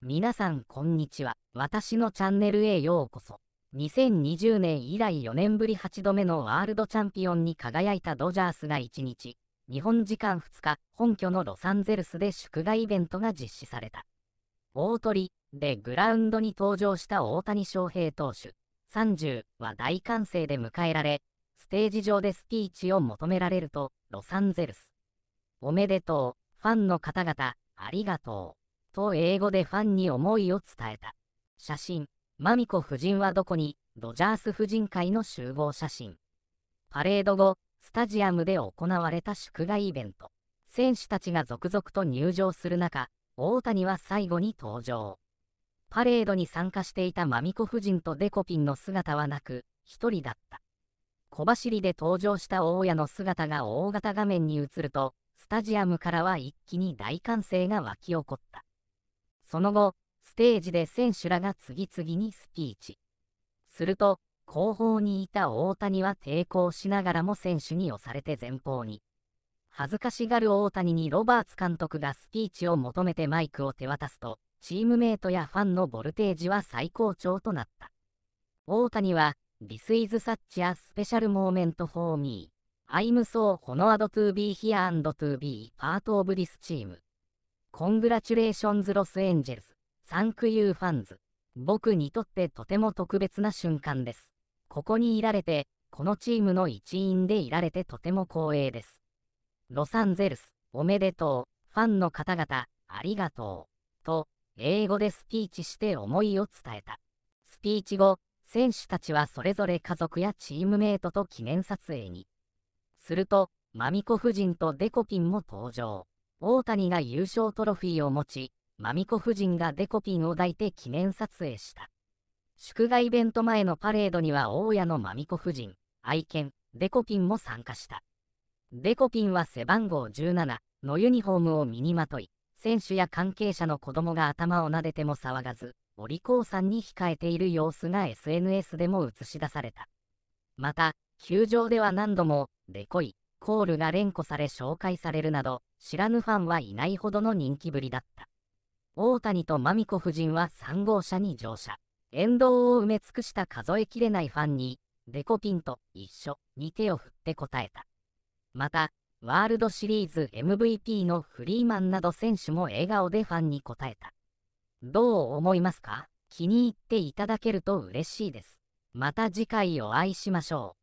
皆さんこんにちは。私のチャンネルへようこそ。2020年以来4年ぶり8度目のワールドチャンピオンに輝いたドジャースが1日、日本時間2日、本拠のロサンゼルスで祝賀イベントが実施された。大鳥でグラウンドに登場した大谷翔平投手、30は大歓声で迎えられ、ステージ上でスピーチを求められると、ロサンゼルス。おめでとう、ファンの方々、ありがとう。と英語でファンに思いを伝えた。写真、マミコ夫人はどこに、ドジャース婦人会の集合写真。パレード後、スタジアムで行われた祝賀イベント。選手たちが続々と入場する中、大谷は最後に登場。パレードに参加していたマミコ夫人とデコピンの姿はなく、一人だった。小走りで登場した大家の姿が大型画面に映ると、スタジアムからは一気に大歓声が湧き起こった。その後、ステージで選手らが次々にスピーチ。すると、後方にいた大谷は抵抗しながらも選手に押されて前方に。恥ずかしがる大谷にロバーツ監督がスピーチを求めてマイクを手渡すと、チームメイトやファンのボルテージは最高潮となった。大谷は、This is such a special moment for me. I'm so honored to be here and to be part of this team. Congratulations Los Angeles. Thank you fans.僕にとってとても特別な瞬間です。ここにいられて、このチームの一員でいられてとても光栄です。ロサンゼルス、おめでとう。ファンの方々、ありがとう。と、英語でスピーチして思いを伝えた。スピーチ後、選手たちはそれぞれ家族やチームメイトと記念撮影に。すると、マミコ夫人とデコピンも登場。大谷が優勝トロフィーを持ち、マミコ夫人がデコピンを抱いて記念撮影した。祝賀イベント前のパレードには大家のマミコ夫人、愛犬、デコピンも参加した。デコピンは背番号17のユニフォームを身にまとい、選手や関係者の子供が頭を撫でても騒がず、お利口さんに控えている様子が SNS でも映し出された。また、球場では何度も、デコイ、コールが連呼され紹介されるなど、知らぬファンはいないほどの人気ぶりだった。大谷とマミコ夫人は3号車に乗車。沿道を埋め尽くした数えきれないファンに、デコピンと一緒に手を振って答えた。また、ワールドシリーズ MVP のフリーマンなど選手も笑顔でファンに答えた。どう思いますか？気に入っていただけると嬉しいです。また次回お会いしましょう。